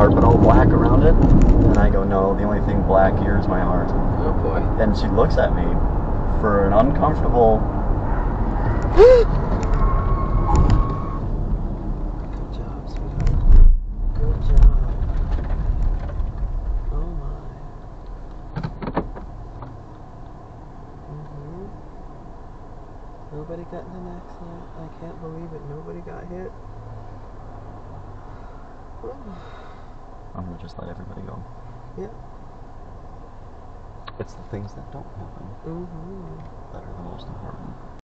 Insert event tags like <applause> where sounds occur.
heart, but all black around it. And I go, no, the only thing black here is my heart. Oh boy. And she looks at me for an uncomfortable. Good job, sweetheart. Good job. Oh my. Mm-hmm. Nobody got in an accident. I can't believe it. Nobody got hit. Ooh. <sighs> I'm gonna just let everybody go. yeah. It's the things that don't happen hmm that are the most important.